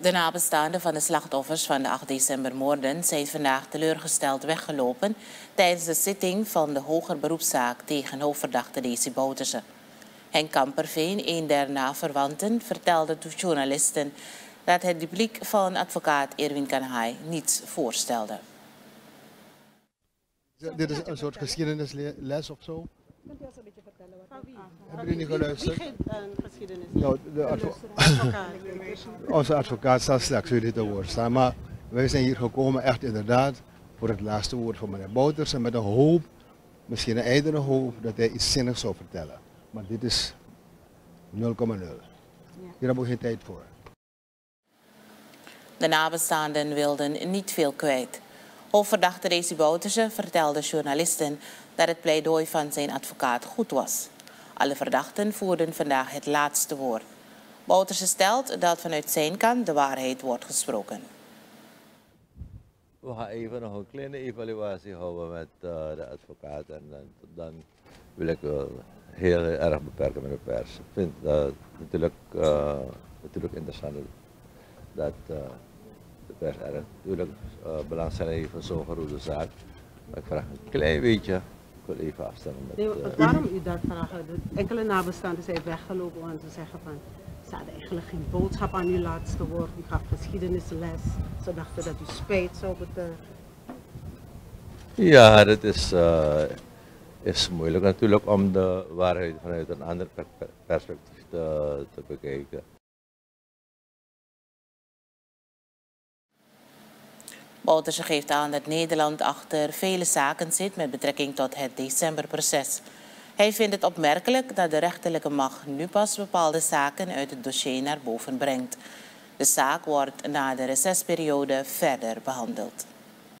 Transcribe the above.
De nabestaanden van de slachtoffers van de 8 december moorden zijn vandaag teleurgesteld weggelopen tijdens de zitting van de hoger beroepszaak tegen hoofdverdachte Desi Bouterse. Henk Kamperveen, een der naverwanten, vertelde de journalisten dat het publiek van advocaat Erwin Kanhai niets voorstelde. Dit is een soort geschiedenisles of zo? Kunt u ons een beetje vertellen wat wie? Hebben jullie niet geluisterd? Wie geeft een geschiedenis? Nou, de advocaat. Onze advocaat zal straks jullie te woord staan. Maar wij zijn hier gekomen echt inderdaad voor het laatste woord van meneer Bouters. En met een hoop, misschien een ijdere hoop, dat hij iets zinnigs zou vertellen. Maar dit is 0,0. Hier hebben we geen tijd voor. De nabestaanden wilden niet veel kwijt. Hoofdverdachte Rezi Bouterse vertelde journalisten dat het pleidooi van zijn advocaat goed was. Alle verdachten voerden vandaag het laatste woord. Bouterse stelt dat vanuit zijn kant de waarheid wordt gesproken. We gaan even nog een kleine evaluatie houden met uh, de advocaat en dan, wil ik heel erg beperken met de pers. Ik vind dat natuurlijk, uh, natuurlijk interessant dat de pers erg natuurlijk uh, belangstelling voor zo'n geroede zaak. Maar ik vraag een klein beetje, ik wil even afstemmen met... Nee, waarom u dat vragen? Enkele nabestaanden zijn weggelopen om te zeggen van ze hadden eigenlijk geen boodschap aan uw laatste woord. U gaf geschiedenisles. Ze dachten dat u spijt zou betuigen. Ja, dat is, uh, is moeilijk natuurlijk om de waarheid vanuit een ander perspectief te, te bekijken. Bouterse geeft aan dat Nederland achter vele zaken zit met betrekking tot het decemberproces. Hij vindt het opmerkelijk dat de rechterlijke macht nu pas bepaalde zaken uit het dossier naar boven brengt. De zaak wordt na de recesperiode verder behandeld.